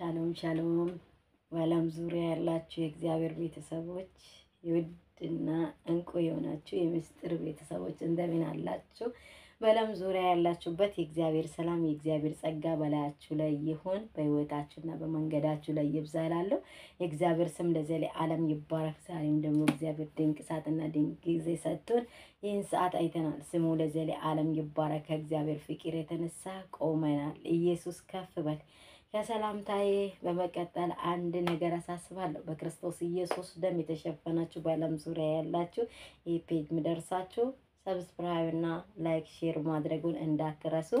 ሻሎም ሻሎም በዓለም ዙሪያ ያላችሁ የእግዚአብሔር ቤተሰቦች የውድና እንቁ የሆናችሁ የምስጢር ቤተሰቦች እንደምን አላችሁ? በዓለም ዙሪያ ያላችሁበት የእግዚአብሔር ሰላም የእግዚአብሔር ጸጋ በላያችሁ ላይ ይሁን፣ በሕይወታችሁና በመንገዳችሁ ላይ ይብዛ እላለሁ። የእግዚአብሔር ስም ለዘለዓለም ይባረክ። ዛሬም ደግሞ እግዚአብሔር ድንቅ ሰዓትና ድንቅ ጊዜ ሰጥቶን ይህን ሰዓት አይተናል። ስሙ ለዘለዓለም ይባረክ። ከእግዚአብሔር ፍቅር የተነሳ ቆመናል። ኢየሱስ ከፍ በል። ከሰላምታዬ በመቀጠል አንድ ነገር አሳስባለሁ። በክርስቶስ ኢየሱስ ደም የተሸፈናችሁ በዓለም ዙሪያ ያላችሁ ይህ page ምደርሳችሁ subscribe እና like share ማድረጉን እንዳትረሱ።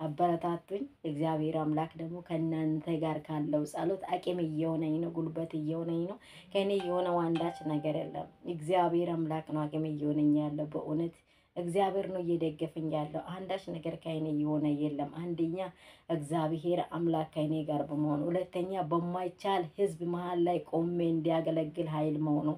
አበረታቱኝ። እግዚአብሔር አምላክ ደግሞ ከእናንተ ጋር ካለው ጸሎት አቅም እየሆነኝ ነው፣ ጉልበት እየሆነኝ ነው። ከእኔ የሆነ አንዳች ነገር የለም። እግዚአብሔር አምላክ ነው አቅም እየሆነኝ ያለው በእውነት እግዚአብሔር ነው እየደገፈኝ ያለው። አንዳች ነገር ከእኔ የሆነ የለም። አንደኛ እግዚአብሔር አምላክ ከእኔ ጋር በመሆኑ፣ ሁለተኛ በማይቻል ሕዝብ መሀል ላይ ቆሜ እንዲያገለግል ኃይል መሆኑ፣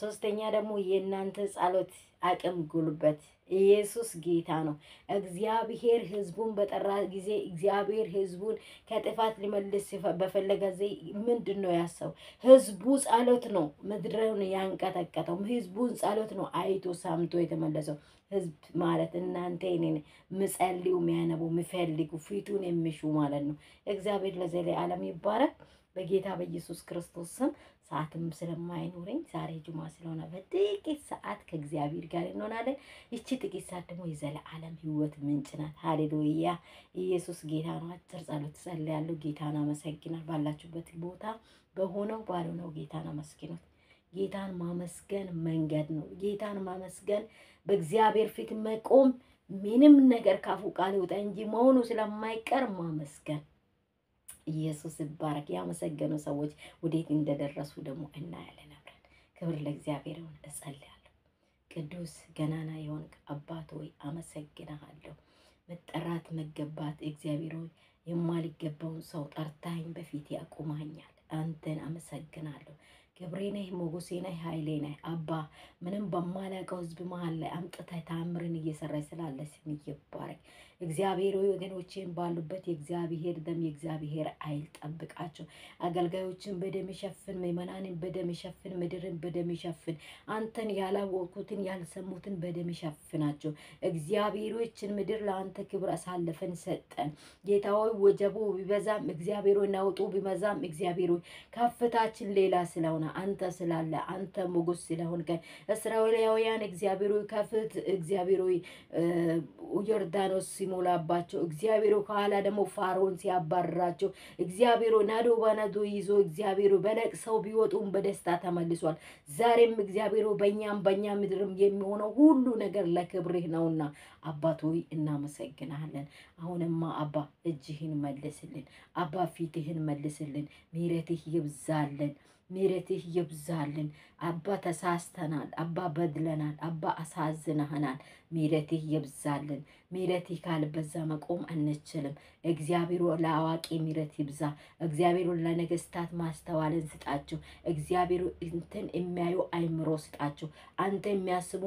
ሶስተኛ ደግሞ የእናንተ ጸሎት አቅም ጉልበት ኢየሱስ ጌታ ነው። እግዚአብሔር ህዝቡን በጠራ ጊዜ እግዚአብሔር ህዝቡን ከጥፋት ሊመልስ በፈለገ ጊዜ ምንድን ነው ያሰው? ህዝቡ ጸሎት ነው ምድረውን ያንቀጠቀጠው። ህዝቡን ጸሎት ነው አይቶ ሳምቶ የተመለሰው። ህዝብ ማለት እናንተ እኔን ምጸልዩ የሚያነቡ የሚፈልጉ ፊቱን የሚሹ ማለት ነው። እግዚአብሔር ለዘለዓለም ይባረክ። በጌታ በኢየሱስ ክርስቶስ ስም ሰዓትም ስለማይኖረኝ ዛሬ ጁማ ስለሆነ በጥቂት ሰዓት ከእግዚአብሔር ጋር እንሆናለን። ይቺ ጥቂት ሰዓት ደግሞ የዘለዓለም ህይወት ምንጭ ናት። ሃሌሉያ! ኢየሱስ ጌታ ነው። አጭር ጸሎት ጸልያለሁ። ጌታን አመሰግናል። ባላችሁበት ቦታ በሆነው ባልሆነው ጌታን አመስግኑት። ጌታን ማመስገን መንገድ ነው። ጌታን ማመስገን በእግዚአብሔር ፊት መቆም ምንም ነገር ካፉ ቃል ይውጣ እንጂ መሆኑ ስለማይቀር ማመስገን ኢየሱስ ይባረክ። ያመሰገኑ ሰዎች ወዴት እንደደረሱ ደግሞ እናያለን አብረን። ክብር ለእግዚአብሔር ይሁን። እጸልያለሁ። ቅዱስ ገናና የሆንክ አባት ሆይ አመሰግናሃለሁ። መጠራት መገባት እግዚአብሔር ሆይ የማልገባውን ሰው ጠርታኝ በፊት ያቁማኛል። አንተን አመሰግናለሁ። ክብሬ ነህ፣ ሞገሴ ነህ፣ ኃይሌ ነህ። አባ ምንም በማላውቀው ህዝብ መሀል ላይ አምጥተህ ታምርን እየሰራች ስላለ ስም ይባረክ። እግዚአብሔር ሆይ ወገኖቼን ባሉበት የእግዚአብሔር ደም የእግዚአብሔር ኃይል ጠብቃቸው። አገልጋዮችን በደም ይሸፍን፣ ምዕመናንን በደም ይሸፍን፣ ምድርን በደም ይሸፍን። አንተን ያላወቁትን ያልሰሙትን በደም ይሸፍናቸው። እግዚአብሔሮችን ምድር ለአንተ ክብር አሳልፈን ሰጠን። ጌታ ሆይ ወጀቡ ቢበዛም እግዚአብሔር ሆይ ናውጡ ቢበዛም እግዚአብሔር ሆይ ከፍታችን ሌላ ስለሆነ አንተ ስላለ አንተ ሞገስ ስለሆንከን እስራኤላውያን እግዚአብሔር ሆይ ከፍት እግዚአብሔር ሆይ ዮርዳኖስ ሲሞላባቸው እግዚአብሔር ከኋላ ደግሞ ፋርዖን ሲያባርራቸው እግዚአብሔር ናዶ በናዶ ይዞ እግዚአብሔር በለቅሰው ቢወጡም በደስታ ተመልሷል። ዛሬም እግዚአብሔር በእኛም በእኛ ምድርም የሚሆነው ሁሉ ነገር ለክብርህ ነውና አባት ሆይ እናመሰግናለን። አሁንማ አባ እጅህን መልስልን፣ አባ ፊትህን መልስልን፣ ምሕረትህ ይብዛልን ምሕረትህ ይብዛልን። አባ ተሳስተናል፣ አባ በድለናል፣ አባ አሳዝነህናል። ምሕረትህ ይብዛልን። ምሕረትህ ካልበዛ መቆም አንችልም። እግዚአብሔር ለአዋቂ ምሕረት ይብዛ። እግዚአብሔር ለነገስታት ማስተዋልን ስጣቸው። እግዚአብሔር እንትን የሚያዩ አይምሮ ስጣቸው። አንተ የሚያስቡ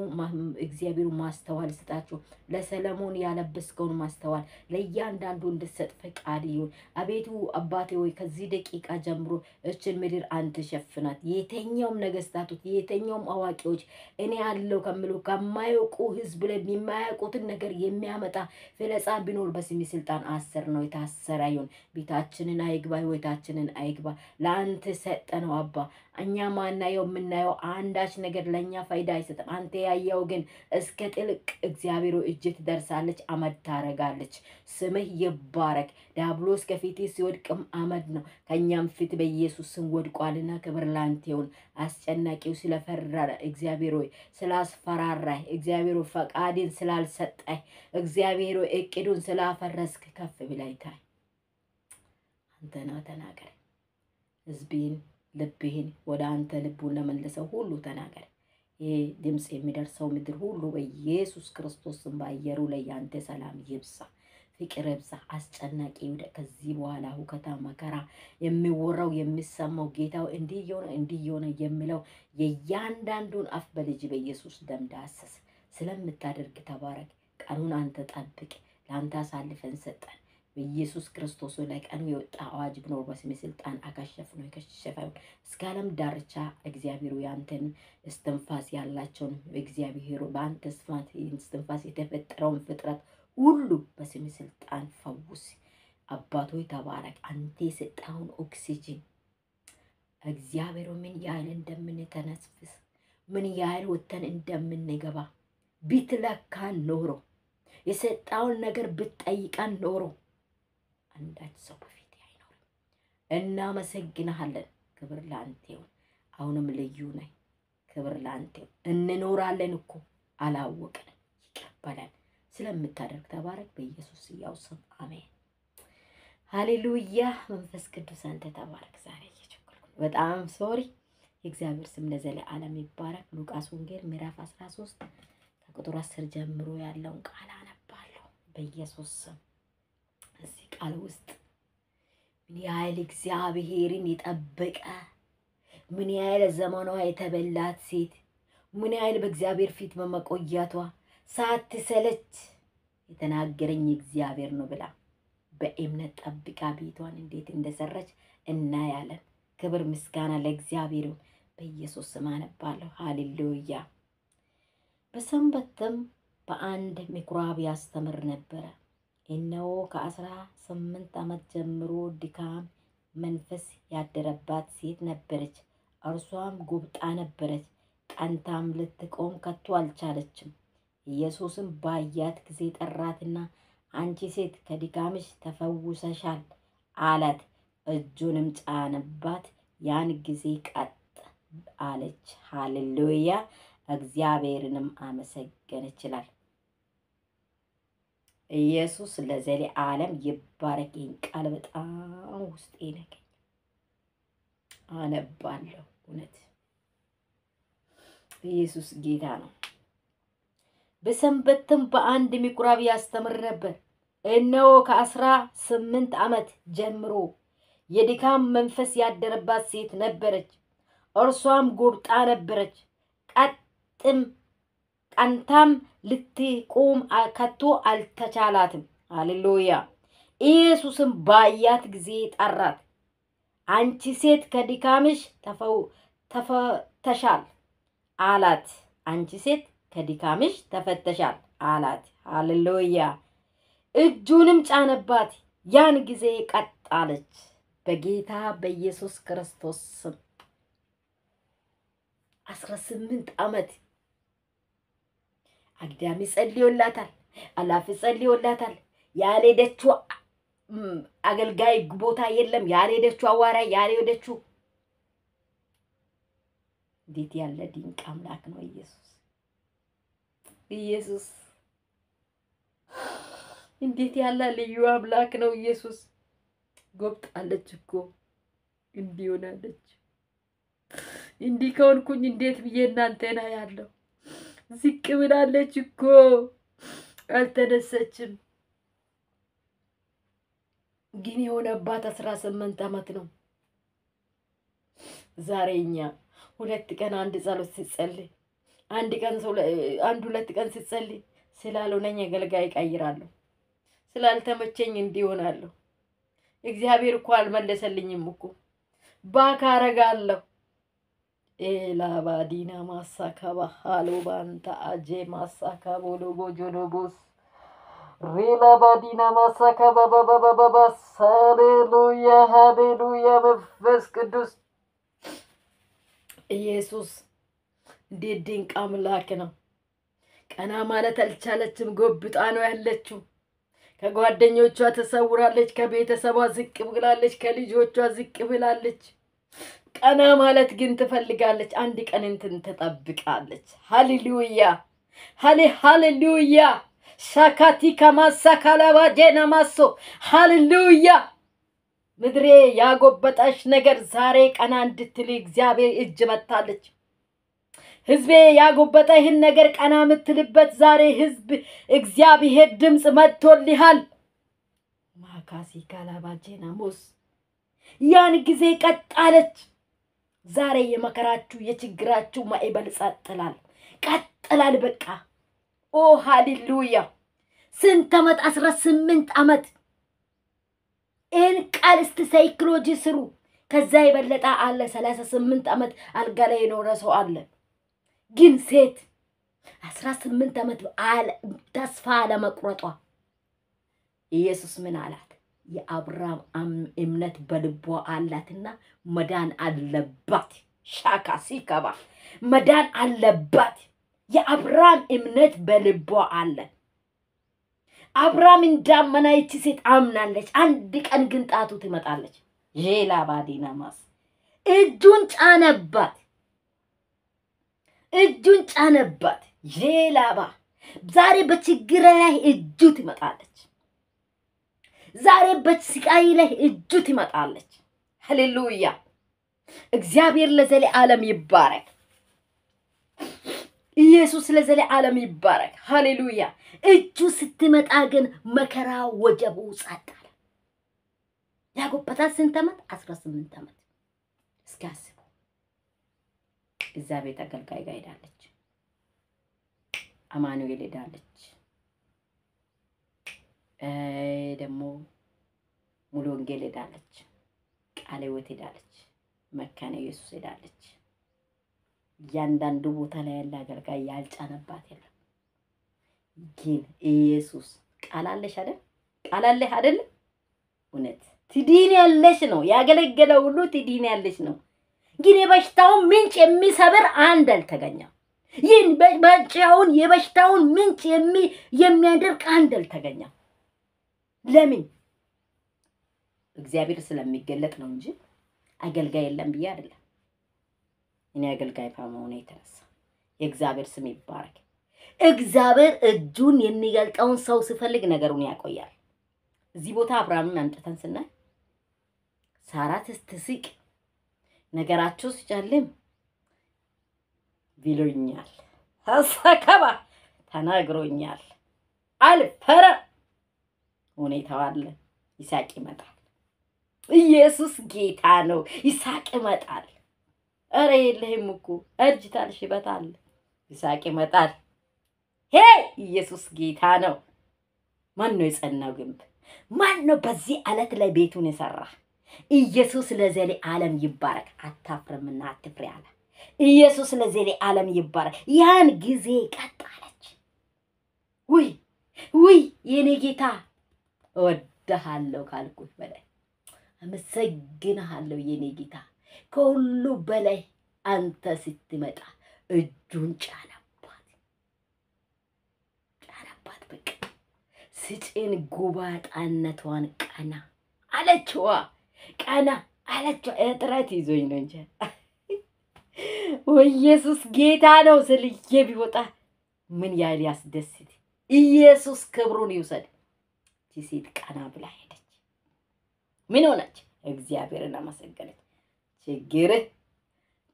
እግዚአብሔር ማስተዋል ስጣቸው። ለሰለሞን ያለበስከውን ማስተዋል ለእያንዳንዱ እንድሰጥ ፈቃድ ይሁን። አቤቱ አባቴ ሆይ ከዚህ ደቂቃ ጀምሮ እችን ምድር አንተ ሸፍናት። የተኛውም ነገስታቶች የተኛውም አዋቂዎች እኔ አለው ከምሉ ከማያውቁ ህዝብ ላይ የማያውቁትን ነገር የሚያመጣ ፍለጻ ቢኖር በስሚ ስልጣን አስር ነው የታሰረ ይሁን። ቤታችንን አይግባ፣ ህይወታችንን አይግባ። ለአንተ ሰጠ ነው አባ እኛ ማናየው የምናየው አንዳች ነገር ለእኛ ፋይዳ አይሰጥም። አንተ ያየው ግን እስከ ጥልቅ እግዚአብሔር እጅ ትደርሳለች፣ አመድ ታረጋለች። ስምህ ይባረክ። ዲያብሎስ ከፊት ሲወድቅም አመድ ነው፣ ከእኛም ፊት በኢየሱስ ስም ወድቋልና ክብር ላንተ ይሁን። አስጨናቂው ስለፈራ እግዚአብሔር ሆይ ስላስፈራራህ እግዚአብሔር ሆይ ፈቃድን ስላልሰጠህ እግዚአብሔር እቅዱን ስላፈረስክ ከፍ ብለህ ታይ። አንተና ተናገር ህዝቤን ልብህን ወደ አንተ ልቡን ለመለሰው ሁሉ ተናገር። ይህ ድምፅ የሚደርሰው ምድር ሁሉ በኢየሱስ ክርስቶስም በአየሩ ላይ የአንተ ሰላም ይብዛ፣ ፍቅር ይብዛ። አስጨናቂ ይውደቅ። ከዚህ በኋላ ሁከታ፣ መከራ የሚወራው የሚሰማው ጌታው እንዲህ የሆነ እንዲህ የሆነ የሚለው የእያንዳንዱን አፍ በልጅ በኢየሱስ ደም ዳሰስ። ስለምታደርግ ተባረክ። ቀኑን አንተ ጠብቅ። ለአንተ አሳልፈን ሰጠን። በኢየሱስ ክርስቶስ ላይ ቀኑ የወጣ አዋጅ ብኖር በስሜ ስልጣን አካሸፍ ነው የከሸፈ እስከ ዓለም ዳርቻ እግዚአብሔሩ ያንተን እስትንፋስ ያላቸውን እግዚአብሔሩ በአንተ እስትንፋስ የተፈጠረውን ፍጥረት ሁሉ በስሜ ስልጣን ፈውስ። አባቶ ተባረክ። አንተ የሰጠኸውን ኦክሲጅን እግዚአብሔሩ ምን ያህል እንደምንተነፍስ ምን ያህል ወተን እንደምንገባ ቢትለካን ኖሮ የሰጣውን ነገር ብትጠይቀን ኖሮ አንዳች ሰው በፊት አይኖርም። እናመሰግንሃለን። ክብር ለአንተ አሁንም ልዩ ነኝ። ክብር ለአንተ እንኖራለን እኮ አላወቅንም። ይቀበላል ስለምታደርግ ተባረክ። በኢየሱስ ያው አሜን። ሃሌሉያ። መንፈስ ቅዱስ አንተ ተባረክ። ዛሬ እየቸኮልኩ በጣም ሶሪ። የእግዚአብሔር ስም ለዘለዓለም ይባረክ። ሉቃስ ወንጌል ምዕራፍ 13 ከቁጥር 10 ጀምሮ ያለውን ቃል አነባለሁ በኢየሱስ ስም። እዚህ ቃል ውስጥ ምን ያህል እግዚአብሔርን የጠበቀ ምን ያህል ዘመኗ የተበላት ሴት ምን ያህል በእግዚአብሔር ፊት በመቆየቷ ሳትሰለች የተናገረኝ እግዚአብሔር ነው ብላ በእምነት ጠብቃ ቤቷን እንዴት እንደሰራች እናያለን። ክብር ምስጋና ለእግዚአብሔር በኢየሱስ ስም አነባለሁ። ሃሌሉያ። በሰንበትም በአንድ ምኩራብ ያስተምር ነበረ። እነሆ ከአስራ ስምንት ዓመት ጀምሮ ድካም መንፈስ ያደረባት ሴት ነበረች። እርሷም ጉብጣ ነበረች። ቀንታም ልትቆም ከቶ አልቻለችም። ኢየሱስም ባያት ጊዜ ጠራትና አንቺ ሴት ከድካምሽ ተፈውሰሻል አላት። እጁንም ጫነባት። ያን ጊዜ ቀጥ አለች። ሃሌሉያ እግዚአብሔርንም አመሰገነች ይላል። ኢየሱስ ለዘሌ ዓለም ይባረክ። ይህን ቃል በጣም ውስጤ ነገኝ አነባለሁ። እውነት ኢየሱስ ጌታ ነው። በሰንበትም በአንድ ምኩራብ ያስተምር ነበር። እነሆ ከአስራ ስምንት ዓመት ጀምሮ የድካም መንፈስ ያደረባት ሴት ነበረች። እርሷም ጎብጣ ነበረች። ቀጥም ቀንታም ልትቆም ከቶ አልተቻላትም። ሃሌሉያ። ኢየሱስም ባያት ጊዜ ጠራት። አንቺ ሴት ከድካምሽ ተፈተሻል አላት። አንቺ ሴት ከድካምሽ ተፈተሻል አላት። ሃሌሉያ። እጁንም ጫነባት። ያን ጊዜ ቀጥ አለች። በጌታ በኢየሱስ ክርስቶስ ስም አስራ ስምንት ዓመት አግዳሚ ጸልዮላታል። አላፊ ጸልዮላታል። ያልሄደችው አገልጋይ ቦታ የለም። ያልሄደችው አዋራይ ያልሄደችው እንዴት ያለ ድንቅ አምላክ ነው ኢየሱስ! ኢየሱስ እንዴት ያለ ልዩ አምላክ ነው ኢየሱስ! ጎብጣለች እኮ እንዲህ ሆናለች። እንዲህ ከሆንኩኝ እንዴት ብዬ እናንተና ያለው ዝቅ ብላለች እኮ አልተነሰችም። ግን የሆነባት አስራ ስምንት ዓመት ነው። ዛሬ እኛ ሁለት ቀን አንድ ጸሎት ስትጸልይ አንድ ቀን አንድ ሁለት ቀን ስትጸልይ ስላልሆነኝ አገልጋይ እቀይራለሁ፣ ስላልተመቸኝ እንዲሆናለሁ። እግዚአብሔር እኮ አልመለሰልኝም እኮ። ባካ አረጋለሁ። ኤላባዲና ማሳካባ ሃሎ ባንታ አጄ ማሳካቦ ሎጎ ጆሎጎስ ሬላባዲና ማሳካባ ባባባባባስ ሃሌሉያ ሃሌሉያ መንፈስ ቅዱስ። ኢየሱስ እንዴት ድንቅ አምላክ ነው። ቀና ማለት አልቻለችም። ጎብጣ ነው ያለችው። ከጓደኞቿ ተሰውራለች። ከቤተሰቧ ዝቅ ብላለች። ከልጆቿ ዝቅ ብላለች። ቀና ማለት ግን ትፈልጋለች። አንድ ቀን እንትን ትጠብቃለች። ሃሌሉያ ሃሌ ሃሌሉያ ሻካቲ ከማሳ ካላባ ጄና ማሶ ሃሌሉያ ምድሬ ያጎበጠሽ ነገር ዛሬ ቀና እንድትል እግዚአብሔር እጅ መታለች። ህዝቤ ያጎበጠ ይህን ነገር ቀና የምትልበት ዛሬ ህዝብ እግዚአብሔር ድምፅ መጥቶልሃል። ማካሲ ካላባጄና ሞስ ያን ጊዜ ቀጣለች። ዛሬ የመከራችሁ የችግራችሁ ማዕበል ጸጥ ይላል፣ ቀጥ ይላል። በቃ ኦ ሃሌሉያ! ስንት ዓመት? አስራ ስምንት ዓመት ይህን ቃል እስቲ ሳይኮሎጂ ስሩ። ከዛ የበለጠ አለ። ሰላሳ ስምንት ዓመት አልጋ ላይ የኖረ ሰው አለ። ግን ሴት አስራ ስምንት ዓመት ተስፋ አለመቁረጧ ኢየሱስ ምን አላት? የአብርሃም እምነት በልቧ አላትና መዳን አለባት። ሻካ ሲከባ መዳን አለባት። የአብርሃም እምነት በልቧ አለ። አብርሃም እንዳመና ይቺ ሴት አምናለች። አንድ ቀን ግን ጣቱ ትመጣለች። ዤላ ባዲና ማስ እጁን ጫነባት፣ እጁን ጫነባት። ዤላባ ዛሬ በችግር ላይ እጁ ትመጣለች። ዛሬ በስቃይ ላይ እጁ ትመጣለች። ሃሌሉያ! እግዚአብሔር ለዘለዓለም ይባረክ። ኢየሱስ ለዘለዓለም ይባረክ። ሃሌሉያ! እጁ ስትመጣ ግን መከራ ወጀቡ ጸጥ አለ። ያጎበታት ስንት ዓመት? አስራ ስምንት ዓመት። እስኪ እዛ ቤት አገልጋይ ጋር ሄዳለች። አማኑኤል ሄዳለች። ደግሞ ሙሉ ወንጌል ሄዳለች። ቃለ ሕይወት ሄዳለች። መካነ ኢየሱስ ሄዳለች። እያንዳንዱ ቦታ ላይ ያለ አገልጋይ ያልጫነባት የለም። ግን ኢየሱስ ቃል አለሽ አይደል? ቃል አለህ አይደል? እውነት ትዲን ያለሽ ነው ያገለገለ ሁሉ ትዲን ያለሽ ነው። ግን የበሽታውን ምንጭ የሚሰብር አንድ አልተገኘም። ይህን በሽታውን የበሽታውን ምንጭ የሚያደርግ አንድ አልተገኘም። ለምን? እግዚአብሔር ስለሚገለጥ ነው እንጂ አገልጋይ የለም ብዬ አይደለም። እኔ አገልጋይ ከመሆኑ የተነሳ የእግዚአብሔር ስም ይባረክ። እግዚአብሔር እጁን የሚገልጠውን ሰው ሲፈልግ ነገሩን ያቆያል። እዚህ ቦታ አብርሃምን አምጥተን ስናይ ሳራ ስትስቅ ነገራቸው ሲጨልም ብሎኛል፣ ተሰከባ ተናግሮኛል፣ አልፈረ ሁኔታው አለ። ይሳቅ ይመጣል። ኢየሱስ ጌታ ነው። ይሳቅ ይመጣል። እረ የለህም እኮ እርጅታል፣ ሽበታል። ይሳቅ ይመጣል። ሄ ኢየሱስ ጌታ ነው። ማን ነው የጸናው ግንብ? ማን ነው በዚህ አለት ላይ ቤቱን የሰራ? ኢየሱስ ለዘሌ ዓለም ይባረክ። አታፍርምና አትፍሪ አለ። ኢየሱስ ለዘሌ ዓለም ይባረክ። ያን ጊዜ ቀጣለች። ውይ ውይ የኔ ጌታ እወድሃለሁ ካልኩት በላይ አመሰግንሃለሁ የኔ ጌታ። ከሁሉ በላይ አንተ ስትመጣ እጁን ጫነባት ጫነባት። በቃ ስጭን ጉባጣነቷን ቀና አለችዋ፣ ቀና አለችዋ። እጥረት ይዞኝ ነው እንጂ ኢየሱስ ጌታ ነው ስልዬ ቢወጣ ምን ያህል ያስደስት። ኢየሱስ ክብሩን ይውሰድ። ሴት ቀና ብላ ሄደች። ምን ሆነች? እግዚአብሔርን አመሰገነች። ችግርህ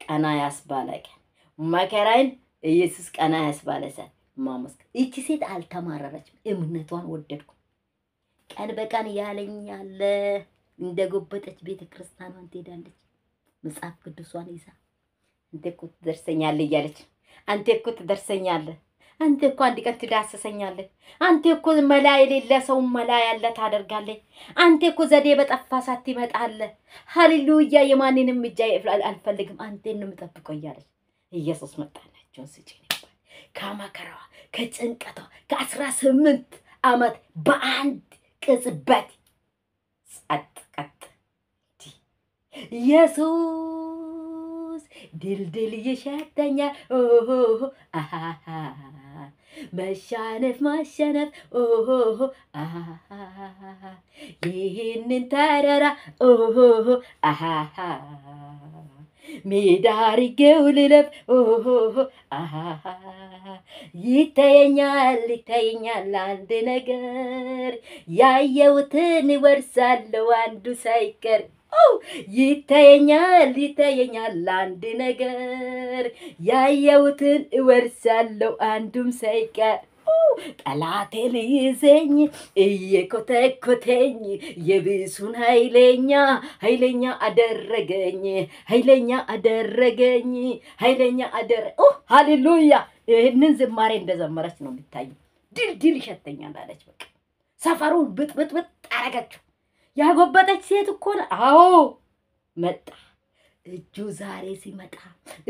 ቀና ያስባለ ቀን መከራይን ኢየሱስ ቀና ያስባለ ማመስገን። ይቺ ሴት አልተማረረችም። እምነቷን ወደድኩ። ቀን በቀን ያለኛለ እንደ ጎበጠች ቤተ ክርስቲያኗን ትሄዳለች። መጽሐፍ ቅዱሷን ይዛ አንተ እኮ ትደርሰኛለህ እያለች አንተ እኮ ትደርሰኛለህ አንተ እኮ አንድ ቀን ትዳሰሰኛለህ። አንተ እኮ መላ የሌለ ሰው መላ ያለ ታደርጋለህ። አንተ እኮ ዘዴ በጠፋ ሳት ትመጣለህ። ሀሌሉያ! የማንንም እጅ አልፈልግም፣ አንቴን ነው የምጠብቀው እያለች ኢየሱስ መጣላቸውን ስጭ ነበር። ከመከራዋ ከጭንቀቷ ከአስራ ስምንት ዓመት በአንድ ቅጽበት ጸጥ ኢየሱስ ድልድል ይሸተኛል መሻነፍ ማሸነፍ ይህንን ተራራ ሜዳ አድርጌው ልለፍ ይታየኛል ይታየኛል አንድ ነገር ያየሁትን እወርሳለሁ አንዱ ሳይቀር ይታየኛል ይታየኛል አንድ ነገር ያየሁትን እወርሳለሁ አንዱም ሳይቀር ጠላቴ ልይዘኝ እየኮተኮተኝ የብሱን ኃይለኛ ኃይለኛ አደረገኝ ኃይለኛ አደረገኝ ኃይለኛ አደረ ሃሌሉያ! ይህንን ዝማሬ እንደዘመረች ነው የሚታይ። ድል ድል ይሸተኛል አለች። በቃ ሰፈሩን ብጥብጥብጥ አረገችው። ያጎበጠች ሴት እኮ አዎ መጣ። እጁ ዛሬ ሲመጣ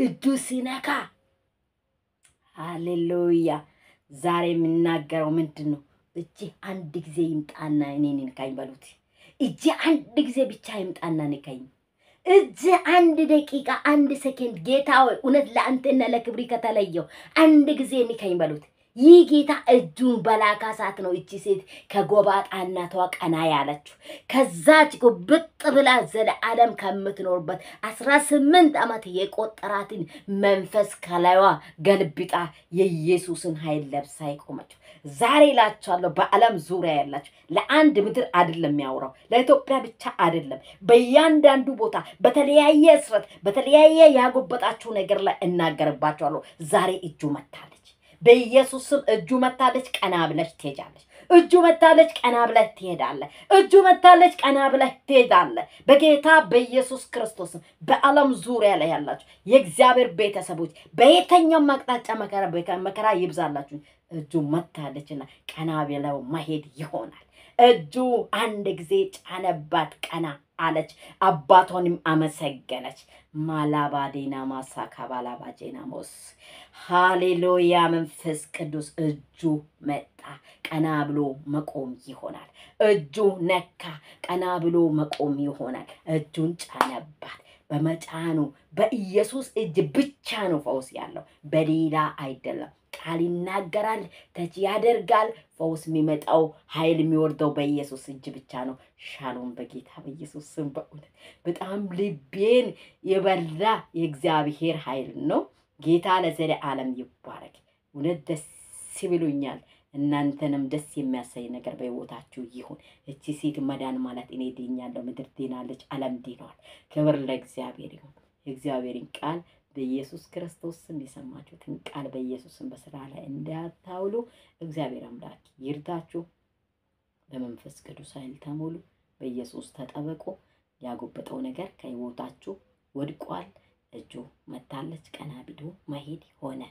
እጁ ሲነካ፣ ሃሌሉያ። ዛሬ የምናገረው ምንድን ነው? እጅ አንድ ጊዜ ይምጣና እኔን ንካኝ በሉት። እጅ አንድ ጊዜ ብቻ ይምጣና ንካኝ። እጅ አንድ ደቂቃ አንድ ሴኬንድ ጌታ ሆይ እውነት ለአንተና ለክብሪ ከተለየው አንድ ጊዜ ንካኝ በሉት። ይህ ጌታ እጁን በላካ ሰዓት ነው እቺ ሴት ከጎባጣነቷ ቀና ያለችው። ከዛች ጉብጥ ብላ ዘለዓለም ከምትኖርበት አስራ ስምንት ዓመት የቆጠራትን መንፈስ ከላይዋ ገልብጣ የኢየሱስን ኃይል ለብሳ የቆመችው። ዛሬ እላችኋለሁ በዓለም ዙሪያ ያላችሁ ለአንድ ምድር አይደለም የሚያወራው፣ ለኢትዮጵያ ብቻ አይደለም። በእያንዳንዱ ቦታ በተለያየ እስረት፣ በተለያየ ያጎበጣችሁ ነገር ላይ እናገርባችኋለሁ። ዛሬ እጁ መታለች። በኢየሱስ ስም እጁ መታለች። ቀና ብለሽ ትሄጃለሽ። እጁ መታለች። ቀና ብለህ ትሄዳለህ። እጁ መታለች። ቀና ብለህ ትሄዳለህ። በጌታ በኢየሱስ ክርስቶስ በዓለም ዙሪያ ላይ ያላችሁ የእግዚአብሔር ቤተሰቦች በየትኛውም አቅጣጫ መከራ ይብዛላችሁ። እጁ መታለችና ቀና ብለው መሄድ ይሆናል። እጁ አንድ ጊዜ ጫነባት፣ ቀና አባቷንም አመሰገነች። ማላባዴና ማሳካ ባላባጄና ሞስ ሃሌሉያ። መንፈስ ቅዱስ እጁ መጣ፣ ቀና ብሎ መቆም ይሆናል። እጁ ነካ፣ ቀና ብሎ መቆም ይሆናል። እጁን ጫነባት። በመጫኑ በኢየሱስ እጅ ብቻ ነው ፈውስ ያለው፣ በሌላ አይደለም። ቃል ይናገራል፣ ተች ያደርጋል። ፈውስ የሚመጣው ኃይል የሚወርደው በኢየሱስ እጅ ብቻ ነው። ሻሎም በጌታ በኢየሱስ ስም። በእውነት በጣም ልቤን የበላ የእግዚአብሔር ኃይል ነው። ጌታ ለዘለዓለም ይባረክ። እውነት ደስ ብሎኛል። እናንተንም ደስ የሚያሳይ ነገር በሕይወታችሁ ይሁን። እቺ ሴት መዳን ማለት እኔ ድኛለሁ፣ ምድር ድናለች፣ ዓለም ድኗል። ክብር ለእግዚአብሔር ይሁን። የእግዚአብሔርን ቃል በኢየሱስ ክርስቶስ ስም የሰማችሁትን ቃል በኢየሱስ ስም በስራ ላይ እንዳታውሉ እግዚአብሔር አምላክ ይርዳችሁ። በመንፈስ ቅዱስ ኃይል ተሞሉ። በኢየሱስ ተጠበቁ። ያጎበጠው ነገር ከሕይወታችሁ ወድቋል። እጁ መታለች። ቀና ቢዱ መሄድ ሆነ።